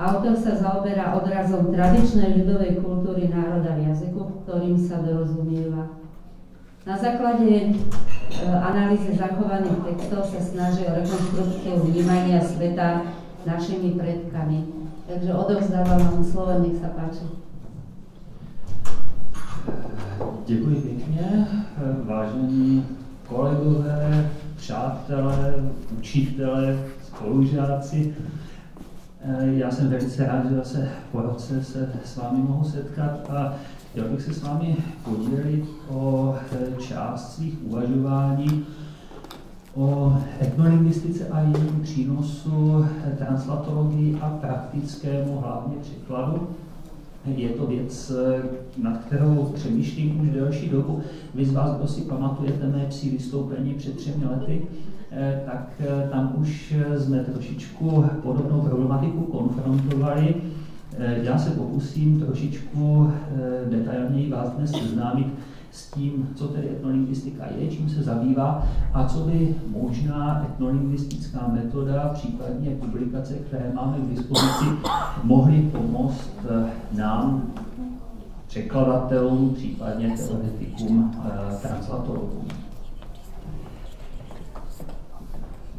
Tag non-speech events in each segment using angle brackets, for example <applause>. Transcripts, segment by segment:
autor sa zaoberá odrazom tradičnej ľudovej kultúry národa v jazyku, ktorým sa dorozumieva. Na základe e, analýzy zachovaných textov sa snaží o rekonstrukciu vnímania sveta našimi predkami. Takže odovzdávam vám slovo, nech sa páči. Děkuji pěkně, vážení kolegové, přátelé, učitele, spolužáci. Já jsem velice rád, že zase po roce se s vámi mohu setkat a Chtěl bych se s vámi podělit o eh, část svých uvažování o etnolingvistice a jejím přínosu eh, translatologii a praktickému hlavně překladu. Je to věc, eh, nad kterou přemýšlím už delší dobu. Vy z vás, kdo si pamatujete mé psí vystoupení před třemi lety, tak tam už jsme trošičku podobnou problematiku konfrontovali Eh, já se pokusím trošičku eh, detailněji vás dnes seznámit s tím, co tedy etnolingvistika je, čím se zabývá a co by možná etnolingvistická metoda, případně publikace, které máme k dispozici, mohly pomoct eh, nám, překladatelům, případně teoretikům, translatorům.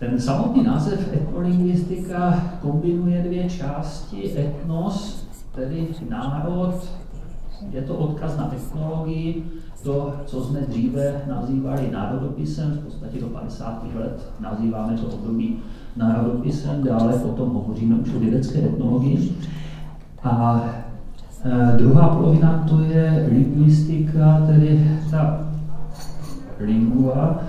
Ten samotný název etnolingvistika kombinuje dvě části. Etnos, tedy národ, je to odkaz na etnologii, to, co jsme dříve nazývali národopisem, v podstatě do 50. let nazýváme to období národopisem, dále potom hovoříme už o vědecké etnologii. A e, druhá polovina to je lingvistika, tedy ta lingua,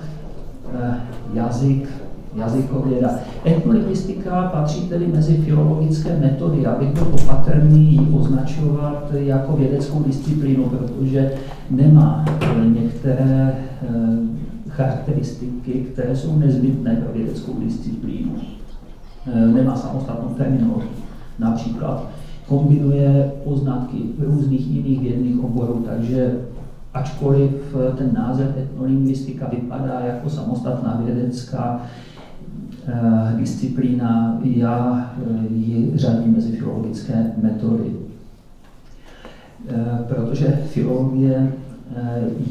e, jazyk, jazykověda. Etnolingvistika patří tedy mezi filologické metody. Bych byl opatrný ji označovat jako vědeckou disciplínu, protože nemá některé eh, charakteristiky, které jsou nezbytné pro vědeckou disciplínu. Eh, nemá samostatnou terminologii. Například kombinuje poznatky různých jiných vědných oborů, takže ačkoliv ten název etnolingvistika vypadá jako samostatná vědecká Eh, disciplína, já eh, ji řadím mezi filologické metody. Eh, protože filologie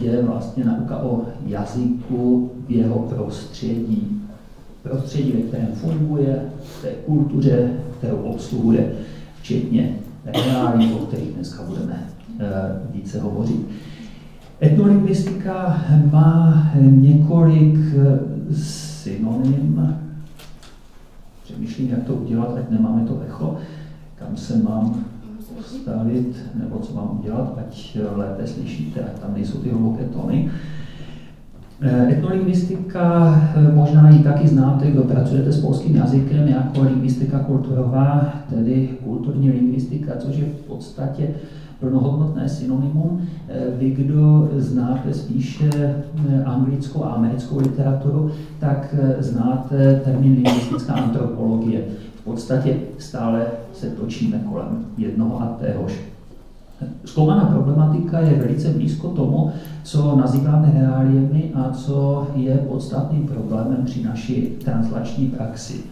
je vlastně nauka o jazyku v jeho prostředí. Prostředí, ve kterém funguje, v té kultuře, kterou obsluhuje, včetně reálí, o kterých dneska budeme více hovořit. Etnolingvistika má několik synonym, přemýšlím, jak to udělat, ať nemáme to echo, kam se mám postavit, nebo co mám udělat, ať lépe slyšíte, ať tam nejsou ty hluboké tóny. Eh, etnolingvistika, eh, možná ji taky znáte, kdo pracujete s polským jazykem, jako lingvistika kulturová, tedy kulturní lingvistika, což je v podstatě plnohodnotné synonymum. Eh, vy, kdo znáte spíše eh, anglickou a americkou literaturu, tak eh, znáte termín lingvistická antropologie. V podstatě stále se točíme kolem jednoho a téhož. Zkoumaná problematika je velice blízko tomu, co nazýváme reáliemi a co je podstatným problémem při naší translační praxi.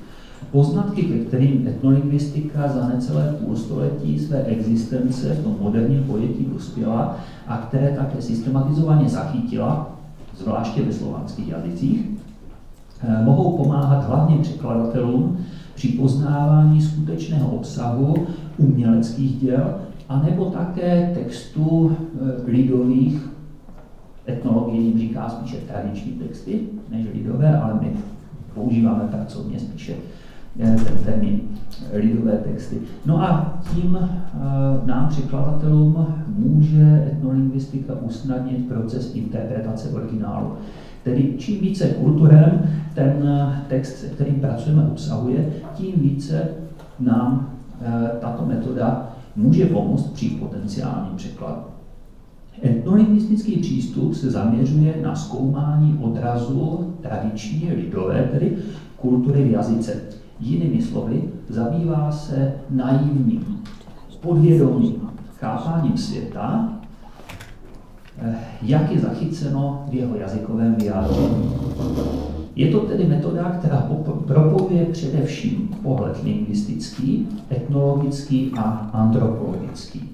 Poznatky, ke kterým etnolingvistika za necelé půlstoletí své existence v tom moderním pojetí dospěla a které také systematizovaně zachytila, zvláště ve slovanských jazycích, eh, mohou pomáhat hlavně překladatelům při poznávání skutečného obsahu uměleckých děl, anebo také textů eh, lidových, etnologie jim říká spíše tradiční texty než lidové, ale my používáme pracovně spíše ten termín lidové texty. No a tím uh, nám překladatelům může etnolingvistika usnadnit proces interpretace originálu. Tedy čím více kulturem ten eh, text, se kterým pracujeme, obsahuje, tím více nám tato metoda může pomoct při potenciálním překladu. Etnolingvistický přístup se zaměřuje na zkoumání odrazu tradiční lidové, tedy kultury v jazyce. Jinými slovy, zabývá se naivním, podvědomým chápáním světa, eh, jak je zachyceno v jeho jazykovém vyjádření. Je to tedy metoda, která propojuje především pohled lingvistický, etnologický a antropologický.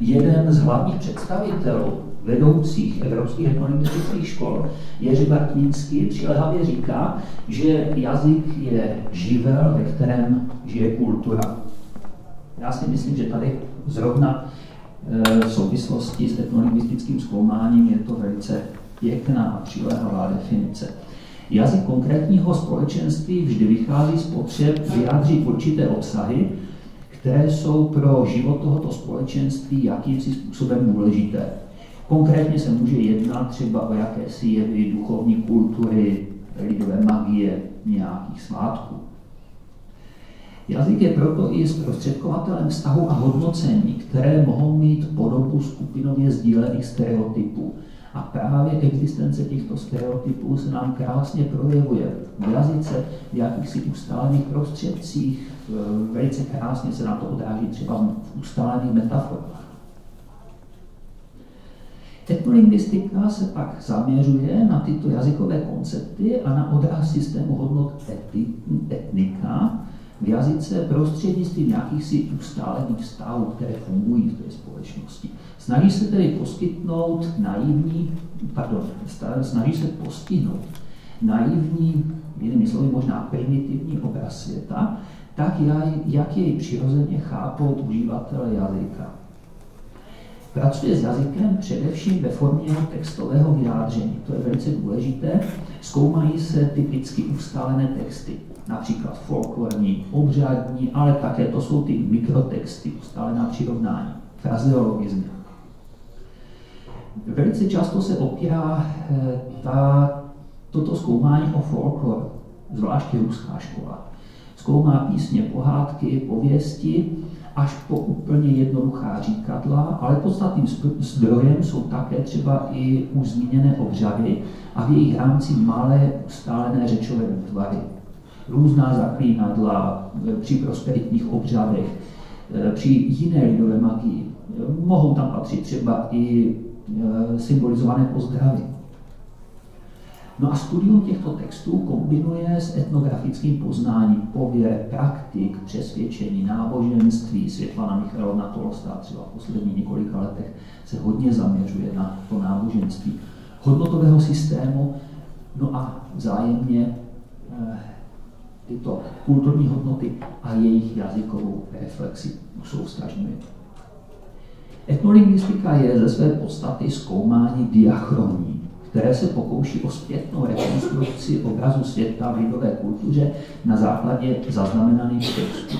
Jeden z hlavních představitelů vedoucích evropských etnologistických škol, Jerzy Bartnický, přilehavě říká, že jazyk je živel, ve kterém žije kultura. Já si myslím, že tady zrovna e, v souvislosti s etnolingvistickým zkoumáním je to velice pěkná a přilehavá definice. Jazyk konkrétního společenství vždy vychází z potřeb vyjádřit určité obsahy, které jsou pro život tohoto společenství jakýmsi způsobem důležité. Konkrétně se může jednat třeba o jakési jevy duchovní kultury, lidové magie, nějakých svátků. Jazyk je proto i zprostředkovatelem vztahu a hodnocení, které mohou mít podobu skupinově sdílených stereotypů. A právě existence těchto stereotypů se nám krásně projevuje v jazyce, v jakýchsi ustálených prostředcích, velice krásně se na to odráží třeba v ustálených metaforách. Etnolingvistika se pak zaměřuje na tyto jazykové koncepty a na odraz systému hodnot etnika v jazyce prostřednictvím nějakých si ustálených vztahů, které fungují v té společnosti. Snaží se tedy poskytnout naivní, pardon, snaží se postihnout naivní, jinými slovy možná primitivní obraz světa, tak jak jej přirozeně chápou uživatelé jazyka. Pracuje s jazykem především ve formě textového vyjádření. To je velice důležité. Zkoumají se typicky ustálené texty, například folklorní, obřádní, ale také to jsou ty mikrotexty, ustálená přirovnání, frazeologizmy. Velice často se opírá eh, ta, toto zkoumání o folklor, zvláště ruská škola. Zkoumá písně, pohádky, pověsti, až po úplně jednoduchá říkadla, ale podstatným zdrojem jsou také třeba i už zmíněné obřady a v jejich rámci malé ustálené řečové útvary. Různá zaklínadla e, při prosperitních obřadech, e, při jiné lidové magii. Mohou tam patřit třeba i e, symbolizované pozdravy. No a studium těchto textů kombinuje s etnografickým poznáním pověr, praktik, přesvědčení, náboženství. Světlana Michalovna Tolostá třeba v posledních několika letech se hodně zaměřuje na to náboženství hodnotového systému, no a vzájemně eh, tyto kulturní hodnoty a jejich jazykovou reflexi souvztažňuje. Etnolingvistika je ze své podstaty zkoumání diachroní, které se pokouší o zpětnou rekonstrukci obrazu světa v lidové kultuře na základě zaznamenaných textů.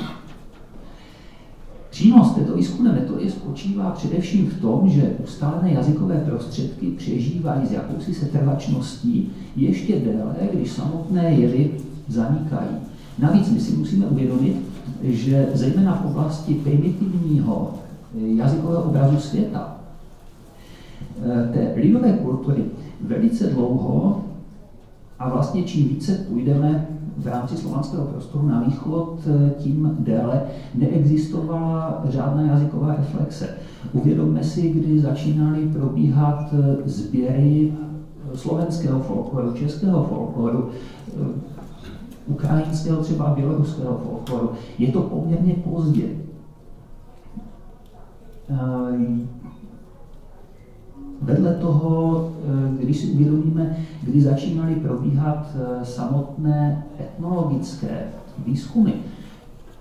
Přínos této výzkumné metody spočívá především v tom, že ustálené jazykové prostředky přežívají s jakousi setrvačností ještě déle, když samotné jevy zanikají. Navíc my si musíme uvědomit, že zejména v oblasti primitivního jazykového obrazu světa, eh, té lidové kultury, velice dlouho a vlastně čím více půjdeme v rámci slovanského prostoru na východ, tím déle neexistovala žádná jazyková reflexe. Uvědomme si, kdy začínaly probíhat sběry slovenského folkloru, českého folkloru, ukrajinského třeba běloruského folkloru. Je to poměrně pozdě. Vedle toho, eh, když si uvědomíme, kdy začínaly probíhat eh, samotné etnologické výzkumy,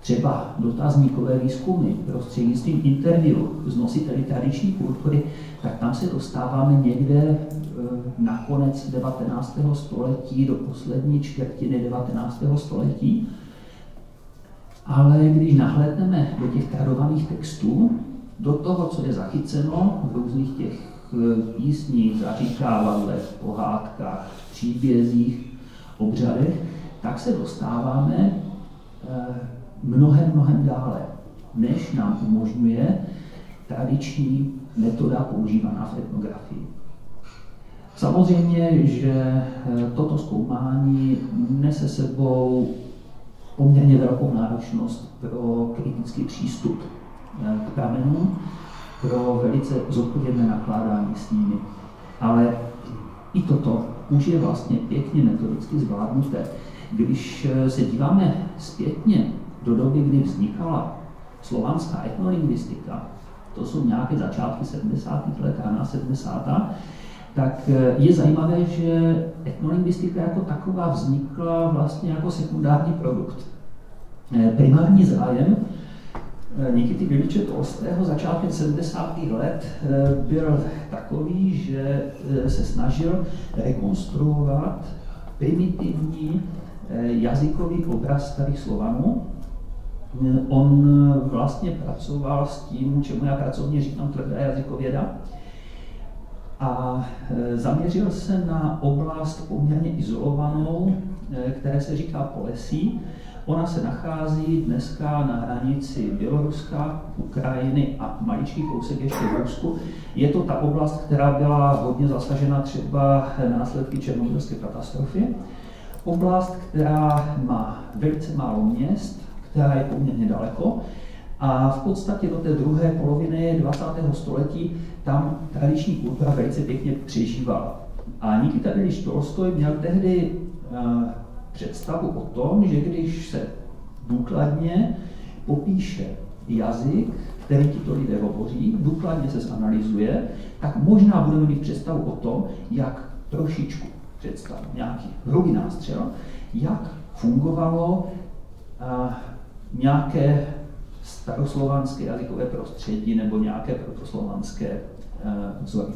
třeba dotazníkové výzkumy prostřednictvím interview s nositeli tradiční kultury, tak tam se dostáváme někde eh, na konec 19. století do poslední čtvrtiny 19. století. Ale když nahlédneme do těch tradovaných textů, do toho, co je zachyceno v různých těch písních, zaříkávadlech, pohádkách, příbězích, obřadech, tak se dostáváme eh, mnohem, mnohem dále, než nám umožňuje tradiční metoda používaná v etnografii. Samozřejmě, že eh, toto zkoumání nese sebou poměrně velkou náročnost pro kritický přístup eh, k pramenům, pro velice zodpovědné nakládání s nimi. Ale i toto už je vlastně pěkně metodicky zvládnuté. Když se díváme zpětně do doby, kdy vznikala slovanská etnolingvistika, to jsou nějaké začátky 70. let, rána 70. Tak eh, je zajímavé, že etnolingvistika jako taková vznikla vlastně jako sekundární produkt. Eh, primární zájem eh, Nikity Biliče Tolstého začátkem 70. let byl takový, že se snažil rekonstruovat primitivní jazykový obraz starých Slovanů, On vlastně pracoval s tím, čemu já pracovně říkám tvrdá jazykověda, a zaměřil se na oblast poměrně izolovanou, které se říká Polesí. Ona se nachází dneska na hranici Běloruska, Ukrajiny a maličký kousek ještě v Rusku. Je to ta oblast, která byla hodně zasažena třeba následky černobylské katastrofy. Oblast, která má velice málo měst, která je poměrně daleko. A v podstatě do té druhé poloviny 20. století tam tradiční kultura velice pěkně přežívala. A Nikita Ilič Tolstoj měl tehdy uh, představu o tom, že když se důkladně popíše jazyk, který tito lidé hovoří, důkladně se zanalizuje, tak možná budeme mít představu o tom, jak trošičku představu, nějaký hrubý nástřel, jak fungovalo uh, nějaké staroslovanské jazykové prostředí nebo nějaké protoslovanské uh, vzory.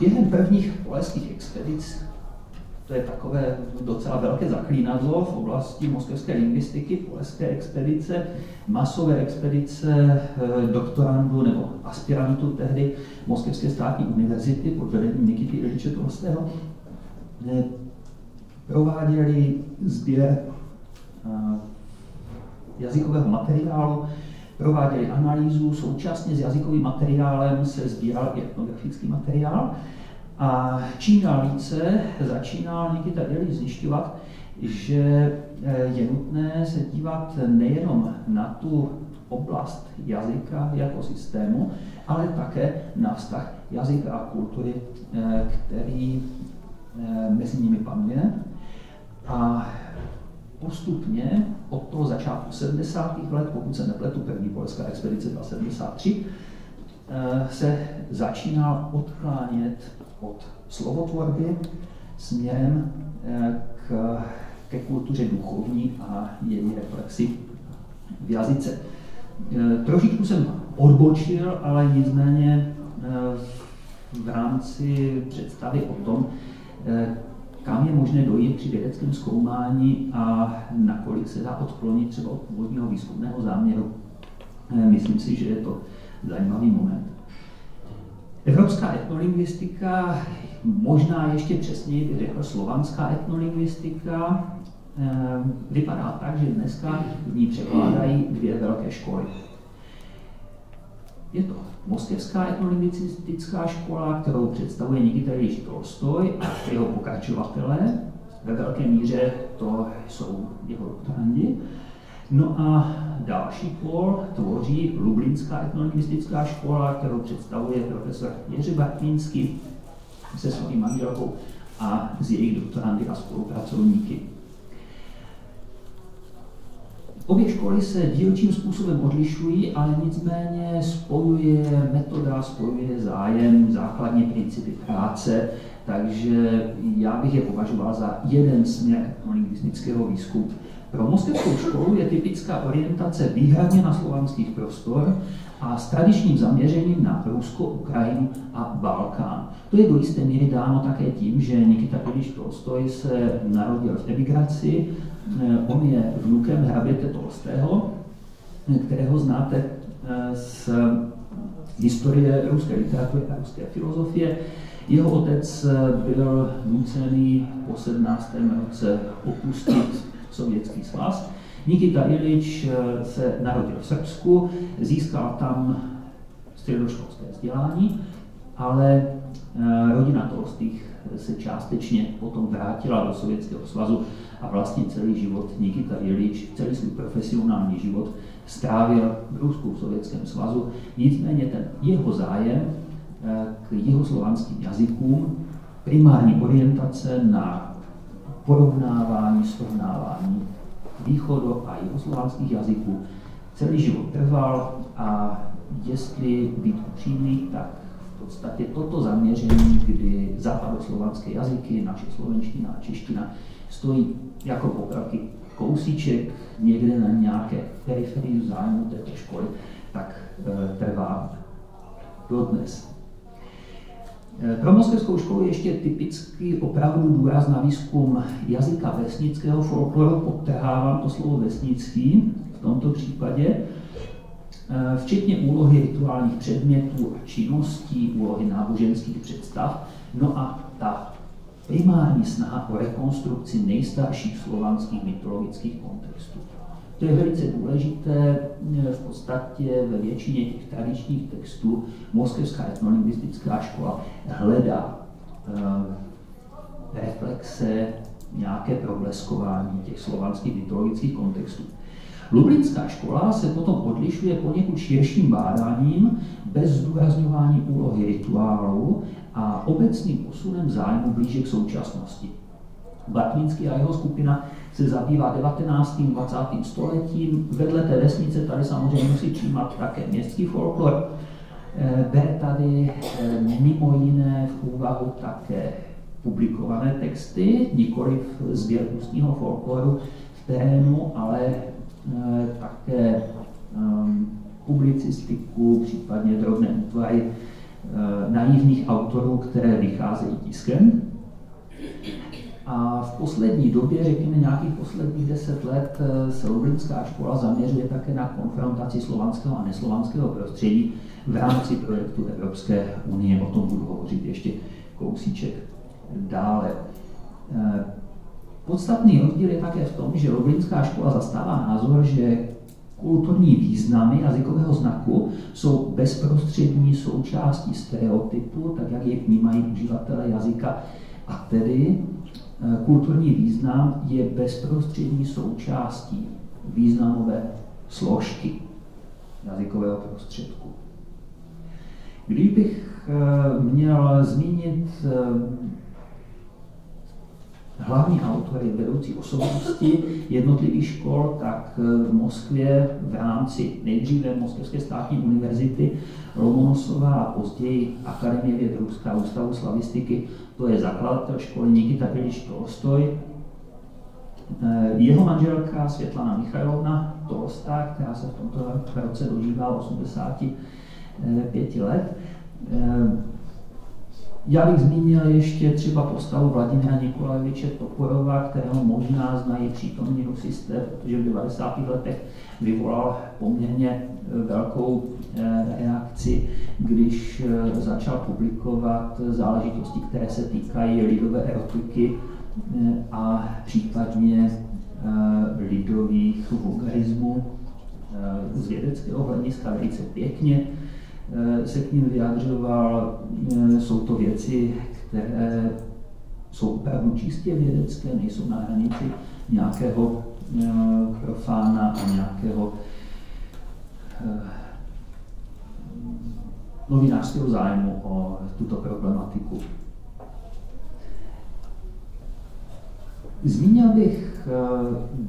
Během prvních poleských expedic, to je takové docela velké zaklínadlo v oblasti moskevské lingvistiky, poleské expedice, masové expedice eh, doktorandů nebo aspirantů tehdy Moskevské státní univerzity pod vedením Nikity Iliče Tolstého, eh, prováděli sběr Eh, jazykového materiálu, prováděli analýzu, současně s jazykovým materiálem se sbíral i etnografický materiál. A čím dál více začínal Nikita Illich zjišťovat, že eh, je nutné se dívat nejenom na tu oblast jazyka jako systému, ale také na vztah jazyka a kultury, eh, který mezi nimi panuje. A postupně od toho začátku 70. let, pokud se nepletu, první polská expedice byla 73, eh, se začínal odklánět od slovotvorby směrem eh, k, ke kultuře duchovní a její reflexi v jazyce. Eh, trošičku jsem odbočil, ale nicméně v rámci představy o tom, kam je možné dojít při vědeckém zkoumání a nakolik se dá odklonit třeba od původního výzkumného záměru. Eh, myslím si, že je to zajímavý moment. Evropská etnolingvistika, možná ještě přesněji bych řekl slovanská etnolingvistika, eh, vypadá tak, že dneska v ní překládají dvě velké školy. Je to Moskevská etnolingvistická škola, kterou představuje Nikita Ilič Tolstoj a jeho pokračovatelé. Ve velké míře to jsou jeho doktorandi. No a další pol tvoří Lublinská etnolingvistická škola, kterou představuje profesor Jiří Bartínský se svým manželkou a s jejich doktorandy a spolupracovníky. Obě školy se dílčím způsobem odlišují, ale nicméně spojuje metoda, spojuje zájem, základní principy práce, takže já bych je považoval za jeden směr lingvistického výzkumu. Pro moskevskou školu je typická orientace výhradně na slovanských prostor a s tradičním zaměřením na Rusko, Ukrajinu a Balkán. To je do jisté míry dáno také tím, že Nikita Ilič Tolstoj se narodil v emigraci Eh, on je vnukem hraběte Tolstého, kterého znáte eh, z historie ruské literatury a ruské filozofie. Jeho otec eh, byl nucený po 17. roce opustit sovětský svaz. Nikita Ilič se narodil v Srbsku, získal tam středoškolské vzdělání, ale rodina Tolstých se částečně potom vrátila do Sovětského svazu a vlastně celý život Nikita Ilič, celý svůj profesionální život strávil v Rusku, v Sovětském svazu. Nicméně ten jeho zájem k jihoslovanským jazykům, primární orientace na porovnávání, srovnávání východo a jihoslovanských jazyků celý život trval a jestli být upřímný, tak v podstatě toto zaměření, kdy západoslovanské jazyky, naše slovenština a čeština, stojí jako popravky kousíček někde na nějaké periferii zájmu této školy, tak e, trvá dodnes. Pro moskevskou školu ještě typicky opravdu důraz na výzkum jazyka vesnického folkloru, podtrhávám to slovo vesnický v tomto případě, e, včetně úlohy rituálních předmětů a činností, úlohy náboženských představ, no a ta primární snaha o rekonstrukci nejstarších slovanských mytologických kontextů. To je velice důležité, v podstatě ve většině těch tradičních textů moskevská etnolingvistická škola hledá eh, reflexe, nějaké probleskování těch slovanských mytologických kontextů. Lublinská škola se potom odlišuje poněkud širším bádáním, bez zdůrazňování úlohy rituálu a obecným posunem zájmu blíže k současnosti. Batmínský a jeho skupina se zabývá 19. 20. stoletím. Vedle té vesnice tady samozřejmě musí přijímat také městský folklor. Eh, bere tady eh, mimo jiné v úvahu také publikované texty, nikoli sběr ústního folkloru v terénu, ale eh, také ehm, publicistiku, případně drobné útvary naivních autorů, které vycházejí tiskem. A v poslední době, řekněme nějakých posledních deset let, eh, se Lublinská škola zaměřuje také na konfrontaci slovanského a neslovanského prostředí v rámci projektu Evropské unie. O tom budu hovořit ještě kousíček dále. Eh, podstatný rozdíl je také v tom, že Lublinská škola zastává názor, že kulturní významy jazykového znaku jsou bezprostřední součástí stereotypu, tak jak je vnímají uživatelé jazyka. A tedy kulturní význam je bezprostřední součástí významové složky jazykového prostředku. Kdybych eh, měl zmínit eh, hlavní autory, vedoucí osobnosti jednotlivých škol, tak v Moskvě v rámci nejdříve Moskevské státní univerzity Lomonosová a později Akademie věd Ruská ústavu slavistiky, to je zakladatel školy Nikita Ilič Tolstoj. Eh, jeho manželka Světlana Michailovna Tolstá, která se v tomto roce dožívá 85 let, eh, já bych zmínil ještě třeba postavu Vladimira Nikolajeviče Toporova, kterého možná znají přítomní rusisté, protože v 90. letech vyvolal poměrně velkou e, reakci, když e, začal publikovat záležitosti, které se týkají lidové erotiky a případně lidových vulgarismů z vědeckého hlediska velice pěkně Eh, se k ním vyjadřoval. Eh, jsou to věci, které jsou opravdu čistě vědecké, nejsou na hranici nějakého eh, profána a nějakého novinářského zájmu o tuto problematiku. Zmínil bych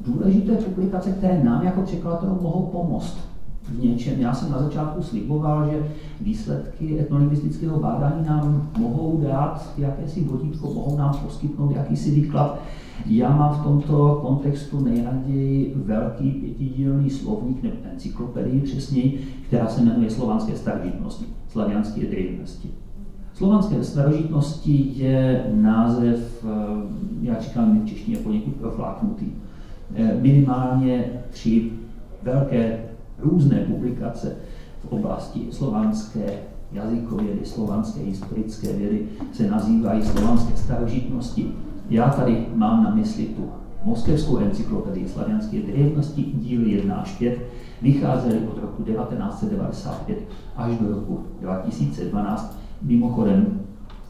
důležité publikace, které nám jako překladatelům mohou pomoct v něčem. Já jsem na začátku sliboval, že výsledky etnolingvistického bádání nám mohou dát jakési vodítko, mohou nám poskytnout jakýsi výklad. Já mám v tomto kontextu nejraději velký pětidílný slovník nebo encyklopedii přesněji, která se jmenuje Slovanské starožitnosti, slavianské drevnosti. Slovanské starožitnosti je název, eh, já říkám v češtině poněkud profláknutý. Eh, minimálně tři velké různé publikace v oblasti slovanské jazykovědy, slovanské historické vědy se nazývají slovanské starožitnosti. Já tady mám na mysli tu moskevskou encyklopedii slavianské drevnosti, díly 1 až 5, vycházely od roku 1995 až do roku 2012. Mimochodem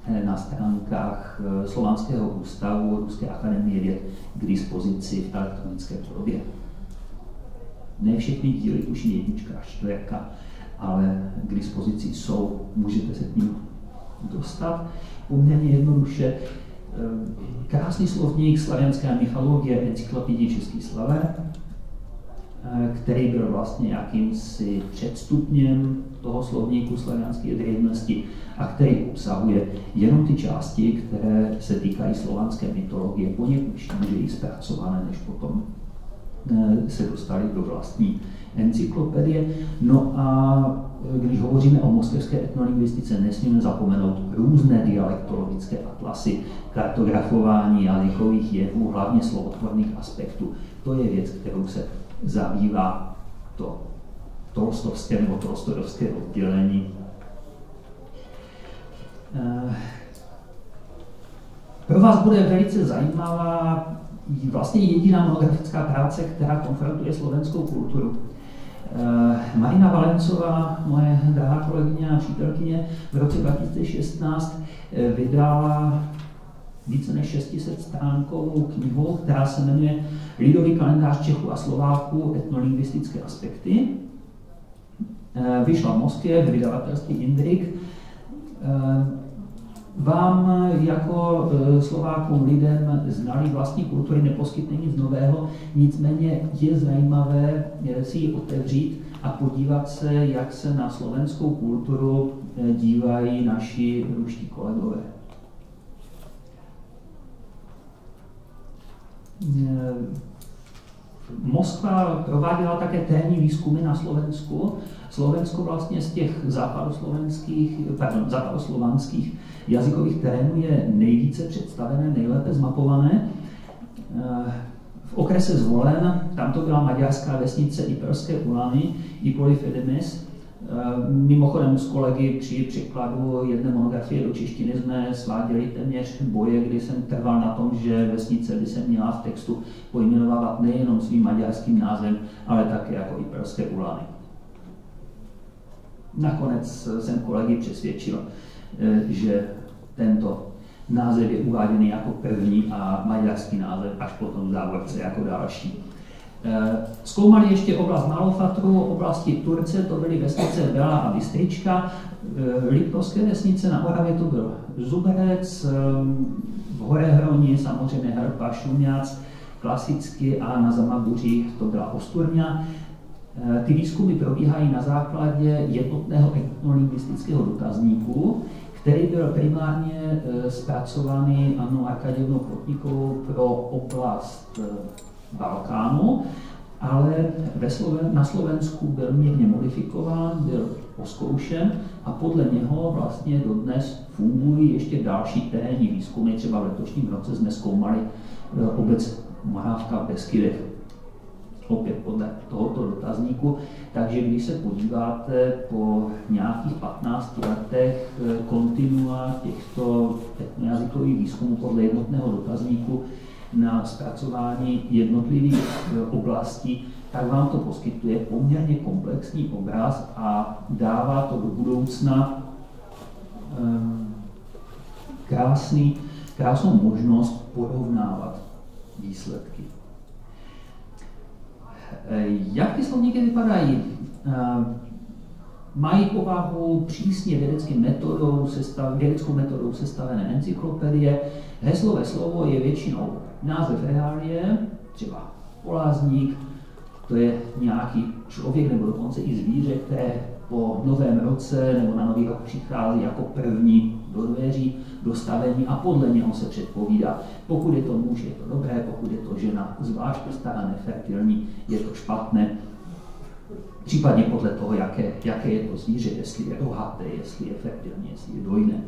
eh, na stránkách eh, Slovanského ústavu Ruské akademie věd k dispozici v elektronické podobě ne všechny díly tuší jednička a čtverka, ale k dispozici jsou, můžete se k ním dostat poměrně jednoduše. Krásný slovník slavenské mythologie, encyklopedie Český slaven, který byl vlastně jakýmsi předstupněm toho slovníku slavianské drevnosti a který obsahuje jenom ty části, které se týkají slovanské mytologie, poněkud šířeji zpracované, než potom eh, se dostali do vlastní encyklopedie. No a eh, když hovoříme o moskevské etnolingvistice, nesmíme zapomenout různé dialektologické atlasy, kartografování jazykových jevů, hlavně slovotvorných aspektů. To je věc, kterou se zabývá to tolstovské nebo tolstorovské oddělení. Eh, pro vás bude velice zajímavá vlastně jediná monografická práce, která konfrontuje slovenskou kulturu. Eh, Marina Valencová, moje drahá kolegyně a přítelkyně, v roce 2016 eh, vydala více než 600 stránkovou knihu, která se jmenuje Lidový kalendář Čechů a Slováků, etnolingvistické aspekty. Eh, vyšla v Moskvě vydavatelství Indrik. Eh, vám jako eh, Slovákům lidem znalý vlastní kultury neposkytne nic nového, nicméně je zajímavé si ji otevřít a podívat se, jak se na slovenskou kulturu dívají naši ruští kolegové. Moskva prováděla také témní výzkumy na Slovensku. Slovensko vlastně z těch západoslovenských, pardon, západoslovanských jazykových terénů je nejvíce představené, nejlépe zmapované. V okrese Zvolen, tam to byla maďarská vesnice Iperské Ulany, Ipoliv Edemes, Eh, mimochodem s kolegy při překladu jedné monografie do češtiny jsme sváděli téměř boje, kdy jsem trval na tom, že vesnice by se měla v textu pojmenovávat nejenom svým maďarským názvem, ale také jako i Perské ulany. Nakonec jsem kolegy přesvědčil, eh, že tento název je uváděný jako první a maďarský název až potom v závorce jako další. Eh, zkoumali ještě oblast Malofatru, oblasti Turce, to byly vesnice Bela a Bystrička, eh, Liptovské vesnice na Moravě to byl Zuberec, eh, v Horehroni samozřejmě Hrpa, Šuměc, klasicky a na Zamabuří to byla Osturňa. Ty výzkumy probíhají na základě jednotného etnolingvistického dotazníku, který byl primárně zpracovaný Annou Arkadivnou Plotníkovou pro oblast Balkánu, ale ve Sloven, na Slovensku byl mírně modifikován, byl oskoušen a podle něho vlastně dodnes fungují ještě další terénní výzkumy. Třeba v letošním roce jsme zkoumali eh, obec Marávka v Beskydech, opět podle tohoto dotazníku. Takže když se podíváte po nějakých 15 letech eh, kontinua těchto jazykových výzkumů podle jednotného dotazníku, na zpracování jednotlivých eh, oblastí, tak vám to poskytuje poměrně komplexní obraz a dává to do budoucna ehm, krásný, krásnou možnost porovnávat výsledky. Eh, jak ty slovníky vypadají? Mají povahu přísně vědeckým metodou, sestav, vědeckou metodou sestavené encyklopedie. Heslové slovo je většinou název reálie, třeba polázník, to je nějaký člověk nebo dokonce i zvíře, které po novém roce nebo na nový rok přichází jako první do dveří, do stavení a podle něho se předpovídá. Pokud je to muž, je to dobré, pokud je to žena, zvlášť stará, nefertilní, je to špatné. Případně podle toho, jaké, jaké je to zvíře, jestli je rohaté, jestli je fertilní, jestli je dojné.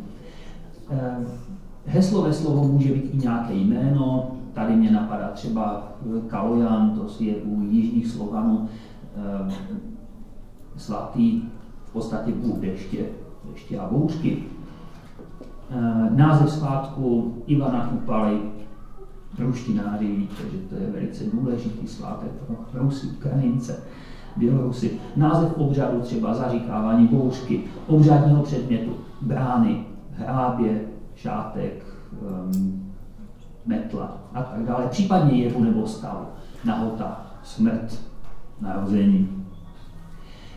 Ehm, heslové slovo může být i nějaké jméno, tady mě napadá třeba Kalojan, to je u jižních Slovanů ehm, svatý, v podstatě Bůh deště, deště a bouřky. Ehm, název svátku Ivana Kupaly, ruštináři víte, že to je velice důležitý svátek pro Rusy, Ukrajince, Bělorusy. Název obřadu třeba zaříkávání bouřky, obřadního předmětu, brány, hrábě, šátek, um, metla a tak dále, případně jevu nebo stavu, nahota, smrt, narození.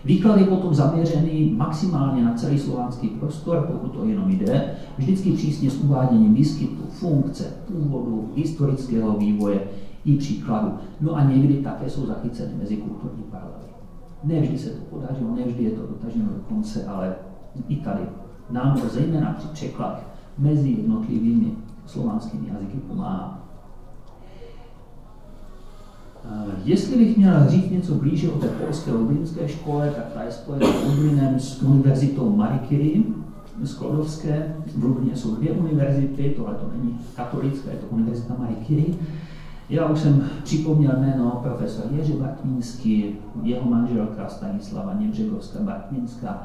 Výklad je potom zaměřený maximálně na celý slovanský prostor, pokud to jenom jde, vždycky přísně s uváděním výskytu, funkce, původu, historického vývoje i příkladu. No a někdy také jsou zachyceny mezikulturní paralely. Nevždy se to podařilo, nevždy je to dotaženo do konce, ale i tady nám to zejména při překladech mezi jednotlivými slovanskými jazyky pomáhá. Jestli bych měl říct něco blíže o té polské lublinské škole, tak ta je spojena s Lublinem s univerzitou Marie Curie z Klodovské. V Lublině jsou dvě univerzity, tohle to není katolická, je to univerzita Marie Curie. Já už jsem připomněl jméno profesor Jerzy Bartmínský, jeho manželka Stanislava Němřegovská Bartmínská,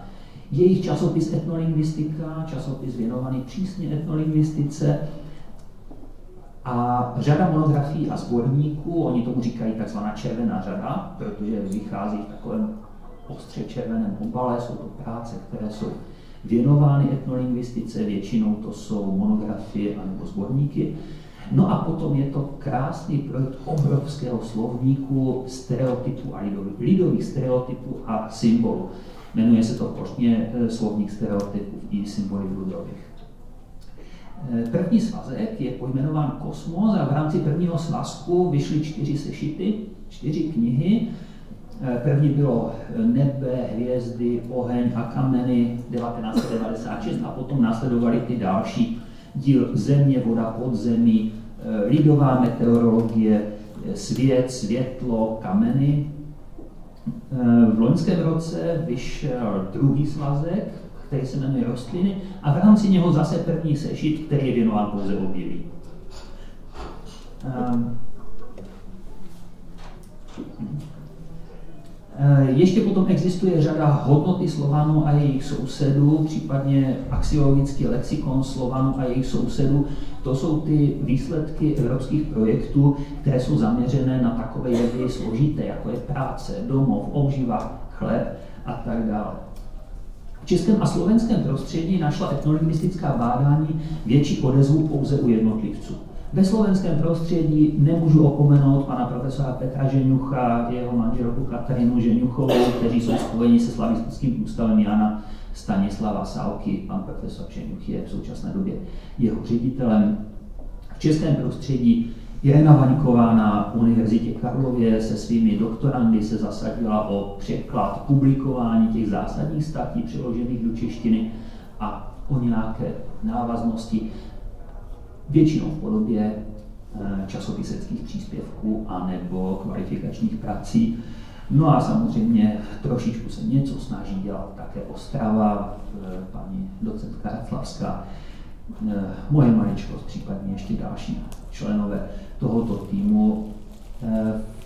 jejich časopis Etnolingvistika, časopis věnovaný přísně etnolingvistice, a řada monografií a sborníků, oni tomu říkají takzvaná červená řada, protože vychází v takovém ostře červeném obale, jsou to práce, které jsou věnovány etnolingvistice, většinou to jsou monografie nebo sborníky. No a potom je to krásný projekt obrovského slovníku stereotypů a lidových, lidových stereotypů a symbolů. Jmenuje se to plošně eh, slovník stereotypů i symboly lidových. Eh, první svazek je pojmenován Kosmos a v rámci prvního svazku vyšly čtyři sešity, čtyři knihy. Eh, první bylo Nebe, hvězdy, oheň a kameny 1996 a potom následovaly ty další díl Země, voda, podzemí, lidová meteorologie, svět, světlo, kameny. V loňském roce vyšel druhý svazek, který se jmenuje Rostliny, a v rámci něho zase první sešit, který je věnován pouze obilí. Um, ještě potom existuje řada hodnoty Slovanů a jejich sousedů, případně axiologický lexikon Slovanů a jejich sousedů. To jsou ty výsledky evropských projektů, které jsou zaměřené na takové jevy složité, jako je práce, domov, obživa, chleb a tak dále českém a slovenském prostředí našla etnolingvistická bádání větší odezvu pouze u jednotlivců. Ve slovenském prostředí nemůžu opomenout pana profesora Petra Ženucha, jeho manželku Katarinu Ženuchovou, kteří jsou spojeni se slavistickým ústavem Jana Stanislava Sálky. Pan profesor Ženuch je v současné době jeho ředitelem. V českém prostředí Irena Vaňková na Univerzitě Karlově se svými doktorandy se zasadila o překlad, publikování těch zásadních statí přeložených do češtiny a o nějaké návaznosti, většinou v podobě eh, časopiseckých příspěvků anebo kvalifikačních prací. No a samozřejmě trošičku se něco snaží dělat také Ostrava, eh, paní docentka Raflavská, eh, moje maličkost, případně ještě další členové tohoto týmu.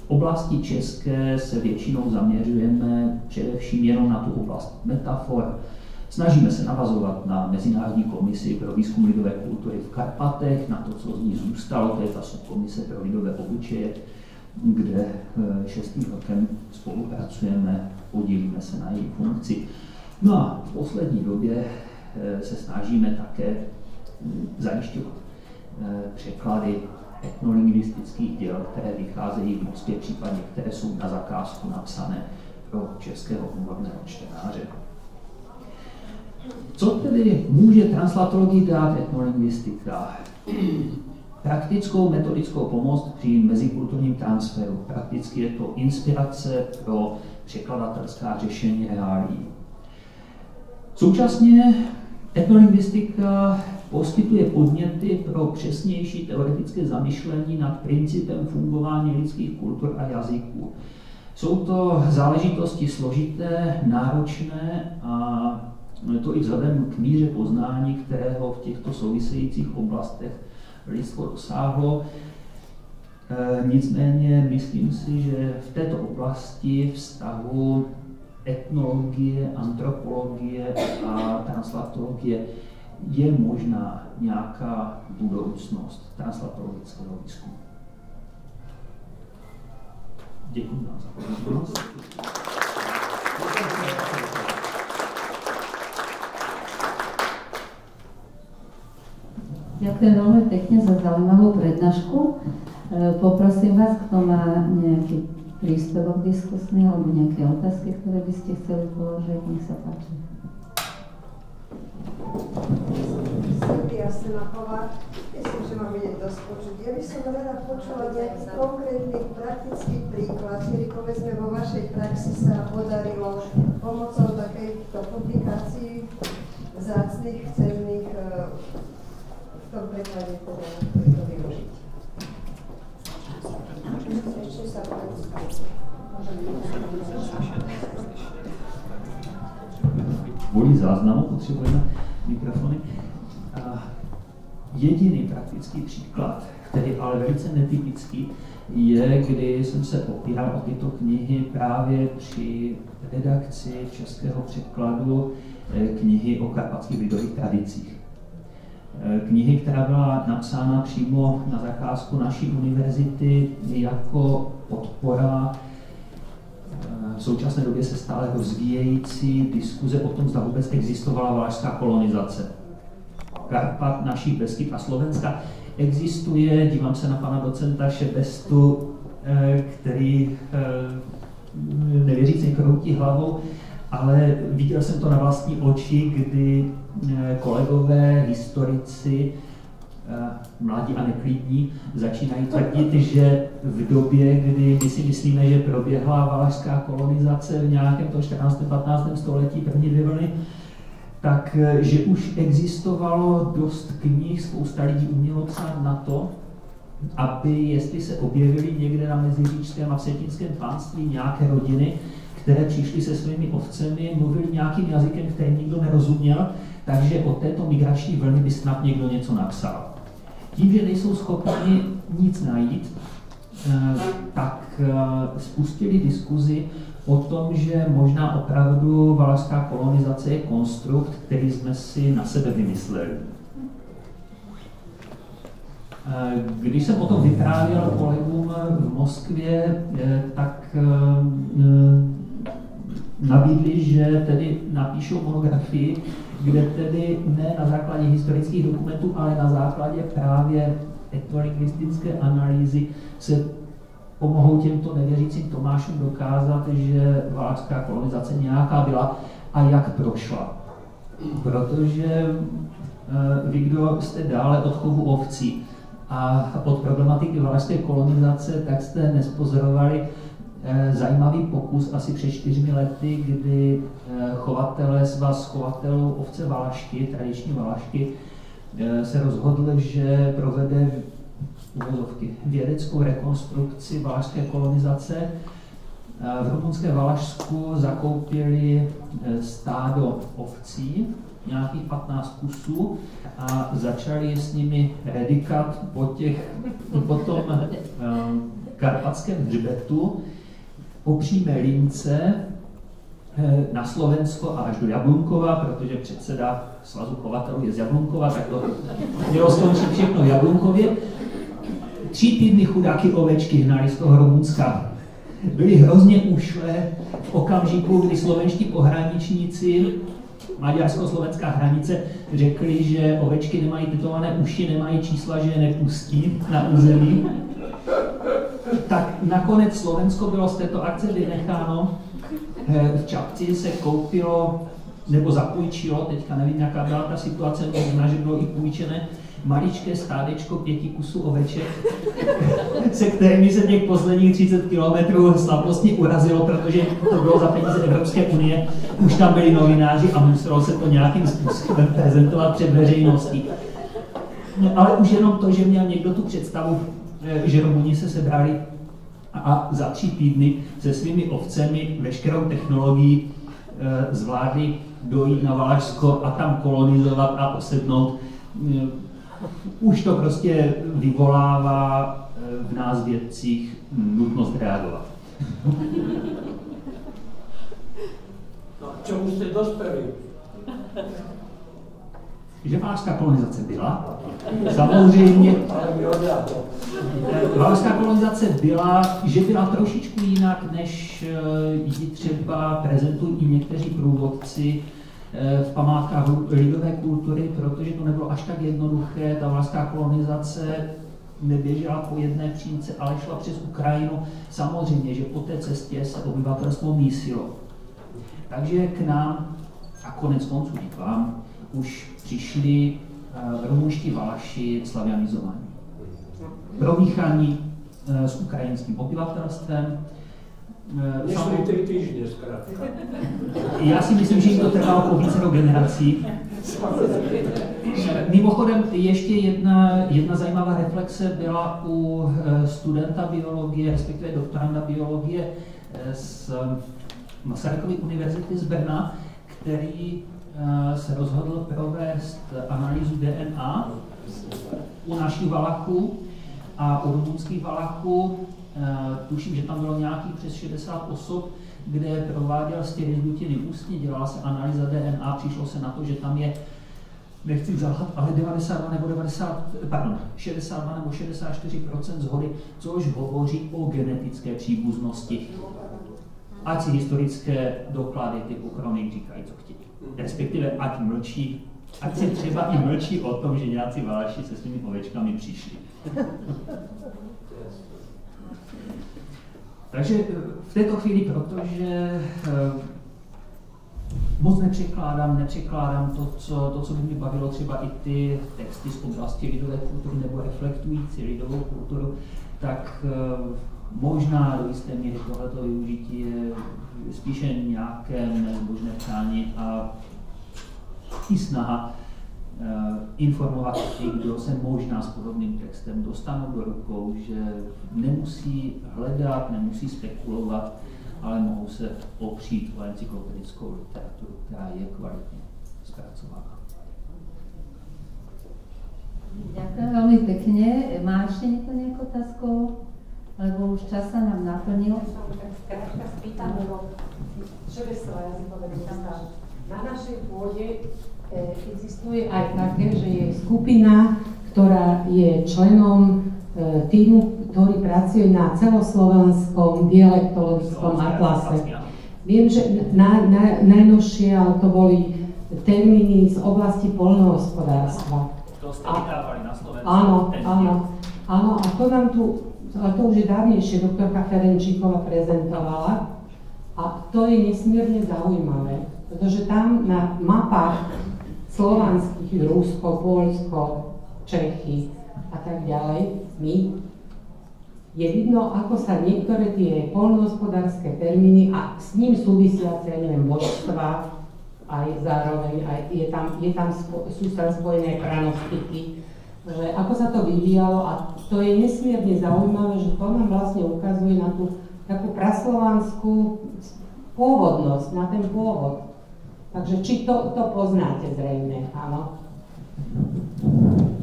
V oblasti české se většinou zaměřujeme především jenom na tu oblast metafor. Snažíme se navazovat na Mezinárodní komisi pro výzkum lidové kultury v Karpatech, na to, co z ní zůstalo, to je ta subkomise pro lidové obyčeje, kde eh, šestým rokem spolupracujeme, podílíme se na její funkci. No a v poslední době eh, se snažíme také hm, zajišťovat překlady etnolingvistických děl, které vycházejí v Moskvě, případně které jsou na zakázku napsané pro českého odborného čtenáře. Co tedy může translatologii dát etnolingvistika? Praktickou metodickou pomoc při mezikulturním transferu. Prakticky je to inspirace pro překladatelská řešení reálí. Současně etnolingvistika poskytuje podněty pro přesnější teoretické zamyšlení nad principem fungování lidských kultur a jazyků. Jsou to záležitosti složité, náročné a to i vzhledem k míře poznání, kterého v těchto souvisejících oblastech lidstvo dosáhlo. E, nicméně myslím si, že v této oblasti vztahu etnologie, antropologie a translatologie je možná nějaká budoucnost translatologického výzkumu. Děkuji vám za pozornost. Ďakujem veľmi pekne za zaujímavú prednášku. E, poprosím vás, kto má nejaký príspevok diskusný alebo nejaké otázky, ktoré by ste chceli položiť. Nech sa páči. Silvia Semachová, myslím, že mám ide dosť počuť. Ja by som rada počula nejaký konkrétny praktický príklad, kedy povedzme vo vašej praxi sa podarilo pomocou takejto publikácií vzácných, cenných e, tom to Kvůli záznamu potřebujeme mikrofony. Jediný praktický příklad, který ale velice netypický, je, kdy jsem se opíral o tyto knihy právě při redakci českého překladu eh, knihy o karpatských lidových tradicích. Eh, knihy, která byla napsána přímo na zakázku naší univerzity jako podpora eh, v současné době se stále rozvíjející diskuze o tom, zda vůbec existovala valašská kolonizace. Karpat, naší Beskyt a Slovenska existuje, dívám se na pana docenta Šebestu, eh, který nevěřící kroutí hlavou, ale viděl jsem to na vlastní oči, kdy eh, kolegové, historici, eh, mladí a neklidní, začínají tvrdit, že v době, kdy my si myslíme, že proběhla valašská kolonizace v nějakém to 14. 15. století, první dvě vlny, tak eh, že už existovalo dost knih, spousta lidí umělo psát na to, aby jestli se objevily někde na Meziříčském a Vsetinském pánství nějaké rodiny, které přišly se svými ovcemi, mluvili nějakým jazykem, který nikdo nerozuměl, takže o této migrační vlny by snad někdo něco napsal. Tím, že nejsou schopni nic najít, eh, tak eh, spustili diskuzi o tom, že možná opravdu valašská kolonizace je konstrukt, který jsme si na sebe vymysleli. Eh, když jsem o tom vyprávěl kolegům v Moskvě, tak nabídli, že tedy napíšou monografii, kde tedy ne na základě historických dokumentů, ale na základě právě etnolingvistické analýzy se pomohou těmto nevěřícím Tomášům dokázat, že valašská kolonizace nějaká byla a jak prošla. Protože eh, vy, kdo jste dále od chovu ovcí a od problematiky valašské kolonizace, tak jste nespozorovali zajímavý pokus asi před čtyřmi lety, kdy eh, chovatelé, svaz chovatelů ovce valašky, tradiční valašky, eh, se rozhodl, že provede uvozovky, vědeckou rekonstrukci valašské kolonizace. V rumunské Valašsku zakoupili stádo ovcí, nějakých 15 kusů a začali s nimi redikat po, těch, po tom karpatském hřbetu, po přímé lince eh, na Slovensko a až do Jablunkova, protože předseda svazu chovatelů je z Jablunkova, tak to mělo skončit všechno v Jablunkově. Tři týdny chudáky ovečky hnali z toho Rumunska. Byli hrozně ušlé v okamžiku, kdy slovenští pohraničníci maďarsko-slovenská hranice řekli, že ovečky nemají titulované uši, nemají čísla, že je nepustí na území tak nakonec Slovensko bylo z této akce vynecháno. Eh, v Čapci se koupilo nebo zapůjčilo, teďka nevím, jaká byla ta situace, možná, že bylo i půjčené, maličké stádečko pěti kusů oveček, <laughs> se kterými se těch posledních 30 kilometrů slavnostně urazilo, protože to bylo za peníze Evropské unie, už tam byli novináři a muselo se to nějakým způsobem prezentovat před veřejností. No, ale už jenom to, že měl někdo tu představu, eh, že Romuni se sebrali a za tři týdny se svými ovcemi veškerou technologií e, zvládli dojít na Valašsko a tam kolonizovat a osednout. E, už to prostě vyvolává e, v nás vědcích nutnost reagovat. No, čemu jste dospěli? Že válská kolonizace byla. Samozřejmě válská kolonizace byla, že byla trošičku jinak, než eh, ji třeba prezentují někteří průvodci eh, v památkách lidové kultury, protože to nebylo až tak jednoduché. Ta válská kolonizace neběžela po jedné přímce, ale šla přes Ukrajinu. Samozřejmě, že po té cestě se obyvatelstvo mísilo. Takže k nám, a konec konců k vám, už přišli uh, rumunští valaši slavianizovaní. Promíchaní uh, s ukrajinským obyvatelstvem, Nešli tři týždně zkrátka. Já si myslím, že jim to trvalo po více generací. Mimochodem, ještě jedna, jedna zajímavá reflexe byla u eh, studenta biologie, respektive doktoranda biologie eh, z Masarykovy univerzity z Brna, který eh, se rozhodl provést analýzu DNA u našich Valachů a u rumunských Valachů. Tuším, že tam bylo nějakých přes 60 osob, kde prováděl stěrizbutiny ústně, dělala se analýza DNA, přišlo se na to, že tam je nechci zalhat, ale 92 nebo 90, pardon, 62 nebo 64% zhody, což hovoří o genetické příbuznosti. Ať si historické doklady typu kronik říkají, co. Respektive ať mlčí, ať si třeba i mlčí o tom, že nějací valaši se svými ovečkami přišli. Takže v této chvíli, protože eh, moc nepřekládám, nepřekládám to co, to, co by mě bavilo, třeba i ty texty z oblasti lidové kultury nebo reflektující lidovou kulturu, tak eh, možná do jisté míry tohleto využití je spíše nějaké nezbožné přání a i snaha uh, informovat těch, kdo se možná s podobným textem dostanou do rukou, že nemusí hledat, nemusí spekulovat, ale mohou se opřít o encyklopedickou literaturu, která je kvalitně zpracovaná. Ďakujem veľmi pekne. Má ešte niekto nejakú otázku? Lebo už čas sa nám naplnil. Tak spýtam, lebo. Na našej pôde e, existuje aj také, že je skupina, ktorá je členom e, týmu ktorý pracuje na celoslovenskom dialektologickom atlase. Viem, že na, na, najnovšie, ale to boli termíny z oblasti polnohospodárstva. To ste vydávali na Slovensku? Áno, áno. Áno, a to nám tu, ale to už je dávnejšie, doktorka Ferenčíková prezentovala. A to je nesmierne zaujímavé, pretože tam na mapách slovanských, Rusko, Polsko, Čechy a tak ďalej, my je vidno, ako sa niektoré tie polnohospodárske termíny a s ním súvisiace, ja neviem, božstva, aj zároveň, aj je tam, je tam sú sa spojené pranostiky, že ako sa to vyvíjalo a to je nesmierne zaujímavé, že to nám vlastne ukazuje na tú takú praslovanskú pôvodnosť, na ten pôvod. Takže či to, to poznáte zrejme, áno?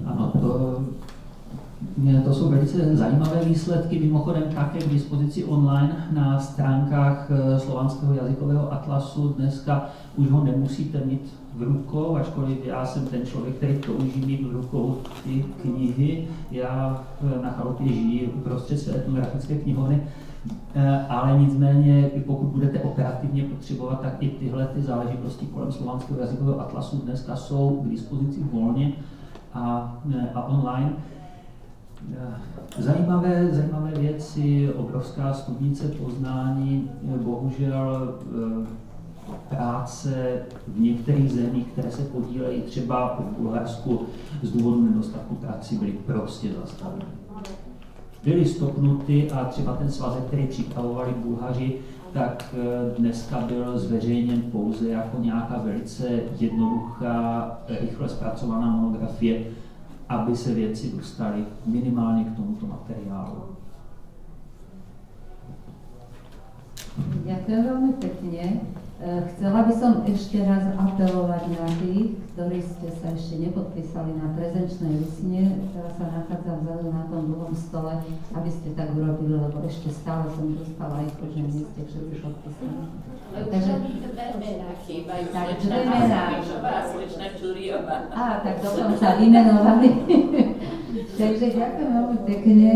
Áno, to to jsou velice zajímavé výsledky, mimochodem také k dispozici online na stránkách eh, slovanského jazykového atlasu. Dneska už ho nemusíte mít v rukou, ačkoliv já jsem ten člověk, který touží mít v rukou ty knihy. Já eh, na chalupě žiji uprostřed své etnografické knihovny, eh, ale nicméně, pokud budete operativně potřebovat, tak i tyhle ty záležitosti kolem slovanského jazykového atlasu dneska jsou k dispozici volně a, a online. Eh, zajímavé, zajímavé věci, obrovská studnice poznání, eh, bohužel eh, práce v některých zemích, které se podílejí třeba v Bulharsku z důvodu nedostatku prací, byly prostě zastaveny. Byly stopnuty a třeba ten svazek, který připravovali Bulhaři, tak dneska byl zveřejněn pouze jako nějaká velice jednoduchá, rychle zpracovaná monografie aby se věci dostaly minimálně k tomuto materiálu. Ďakujem veľmi pekne. Eh, chcela by som ešte raz apelovať na tých, ktorí ste sa ešte nepodpísali na prezenčnej listine, ktorá sa nachádza vzadu na tom druhom stole, aby ste tak urobili, lebo ešte stále som dostala aj že nie ste všetci podpísaní. Takže tak, dve mená. Á, tak dokonca vymenovali. <laughs> Takže ďakujem veľmi pekne.